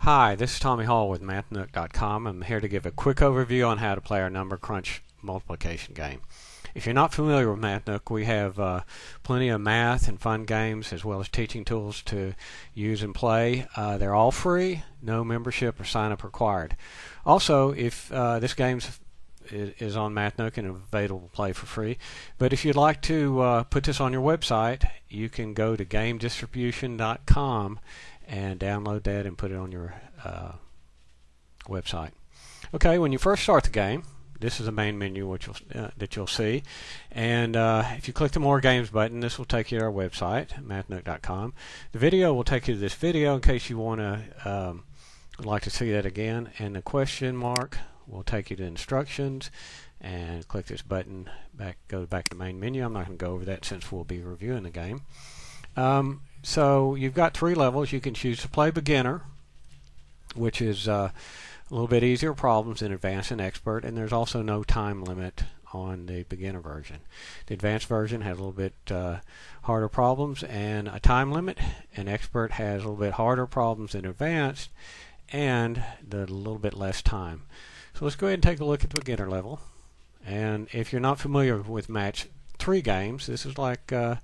Hi, this is Tommy Hall with MathNook.com. I'm here to give a quick overview on how to play our number crunch multiplication game. If you're not familiar with MathNook, we have uh, plenty of math and fun games as well as teaching tools to use and play. Uh, they're all free, no membership or sign up required. Also, if uh, this game is on MathNook and available to play for free, but if you'd like to uh, put this on your website, you can go to gamedistribution.com and download that and put it on your uh, website. Okay, when you first start the game, this is the main menu which you'll, uh, that you'll see. And uh, if you click the More Games button, this will take you to our website, mathnook.com. The video will take you to this video in case you want to um, like to see that again. And the question mark will take you to instructions. And click this button, back go back to the main menu. I'm not going to go over that since we'll be reviewing the game. Um, so you've got three levels. You can choose to play beginner, which is uh, a little bit easier problems than advanced and expert, and there's also no time limit on the beginner version. The advanced version has a little bit uh, harder problems and a time limit, and expert has a little bit harder problems than advanced and the little bit less time. So let's go ahead and take a look at the beginner level. And if you're not familiar with match three games, this is like uh,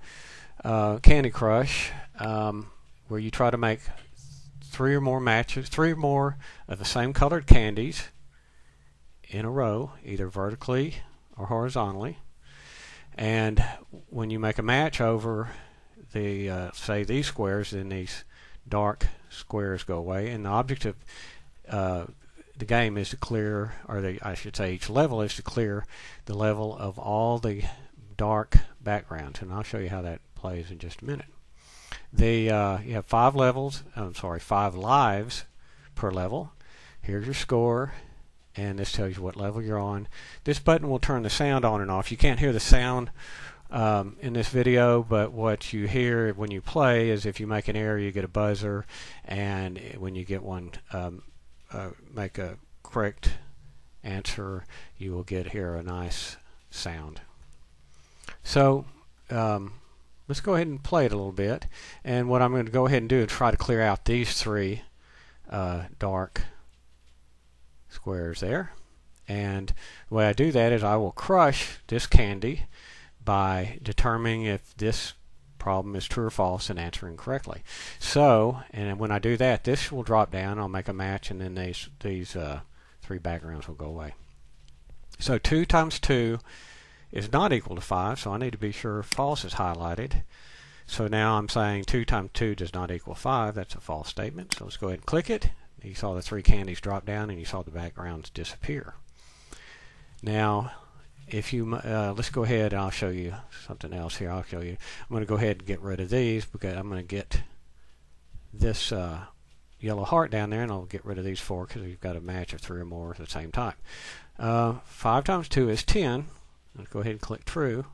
uh, Candy Crush, um, where you try to make three or more matches, three or more of the same colored candies in a row, either vertically or horizontally. And when you make a match over the, uh, say, these squares, then these dark squares go away. And the objective uh, the game is to clear, or the, I should say, each level is to clear the level of all the dark backgrounds. And I'll show you how that plays in just a minute. The uh, you have five levels. I'm sorry, five lives per level. Here's your score, and this tells you what level you're on. This button will turn the sound on and off. You can't hear the sound um, in this video, but what you hear when you play is if you make an error, you get a buzzer, and when you get one, um, uh, make a correct answer, you will get here a nice sound. So um, let's go ahead and play it a little bit. And what I'm going to go ahead and do is try to clear out these three uh, dark squares there. And the way I do that is I will crush this candy by determining if this problem is true or false and answering correctly. So, and when I do that, this will drop down. I'll make a match, and then these these uh, three backgrounds will go away. So 2 times 2 is not equal to 5, so I need to be sure false is highlighted. So now I'm saying 2 times 2 does not equal 5. That's a false statement. So let's go ahead and click it. You saw the three candies drop down and you saw the backgrounds disappear. Now, if you uh, let's go ahead and I'll show you something else here. I'll show you. I'm going to go ahead and get rid of these because I'm going to get this uh, yellow heart down there and I'll get rid of these four because we've got a match of three or more at the same time. Uh, 5 times 2 is 10. Let's go ahead and click true.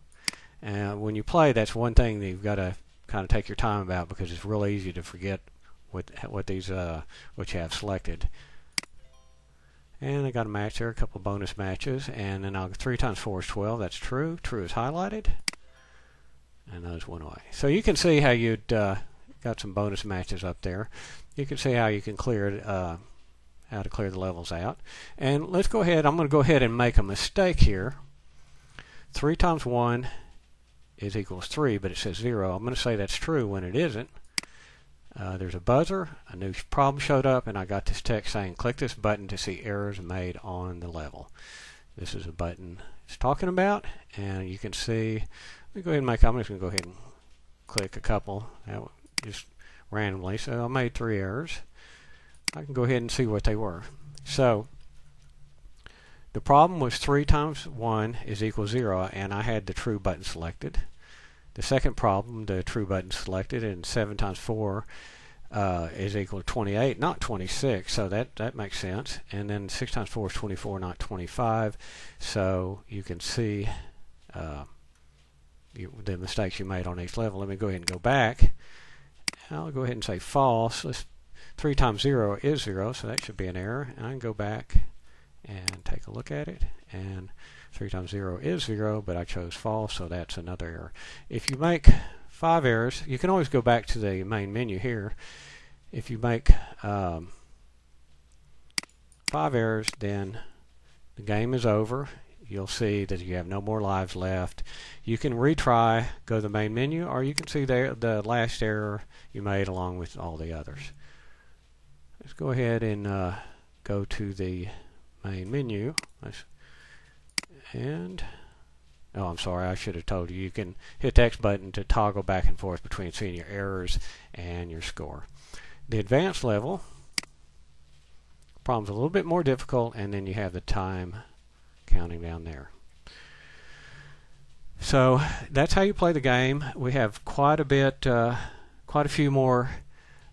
And when you play, that's one thing that you've got to kind of take your time about because it's real easy to forget what what these uh, what you have selected. And I got a match there, a couple of bonus matches, and then I'll 3 times 4 is 12. That's true. True is highlighted, and those went away. So you can see how you'd uh, got some bonus matches up there. You can see how you can clear it, uh, how to clear the levels out. And let's go ahead. I'm going to go ahead and make a mistake here. 3 times 1 is equals 3, but it says 0. I'm going to say that's true when it isn't. Uh, there's a buzzer, a new problem showed up, and I got this text saying, click this button to see errors made on the level. This is a button it's talking about, and you can see, let me go ahead and make, I'm just going to go ahead and click a couple, just randomly. So I made three errors. I can go ahead and see what they were. So the problem was 3 times 1 is equal 0, and I had the true button selected. The second problem, the true button selected, and 7 times 4 uh, is equal to 28, not 26, so that, that makes sense. And then 6 times 4 is 24, not 25. So you can see uh, you, the mistakes you made on each level. Let me go ahead and go back. I'll go ahead and say false. Let's, 3 times 0 is 0, so that should be an error. And I can go back and take a look at it. And 3 times 0 is 0, but I chose false, so that's another error. If you make five errors, you can always go back to the main menu here. If you make um, five errors, then the game is over. You'll see that you have no more lives left. You can retry, go to the main menu, or you can see the, the last error you made along with all the others. Let's go ahead and uh, go to the main menu. And oh, I'm sorry, I should have told you. You can hit the X button to toggle back and forth between seeing your errors and your score. The advanced level problem's a little bit more difficult, and then you have the time counting down there. So that's how you play the game. We have quite a bit, uh, quite a few more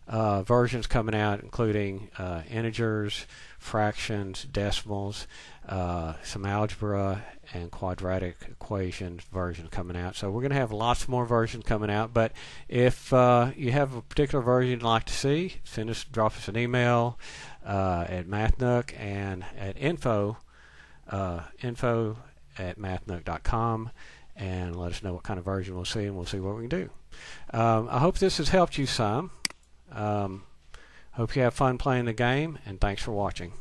uh, versions coming out, including uh, integers, fractions, decimals, uh, some algebra, and quadratic equations version coming out. So we're going to have lots more versions coming out. But if uh, you have a particular version you'd like to see, send us, drop us an email uh, at MathNook and at info uh, info at mathnook.com and let us know what kind of version we'll see and we'll see what we can do. Um, I hope this has helped you some. Um, hope you have fun playing the game and thanks for watching.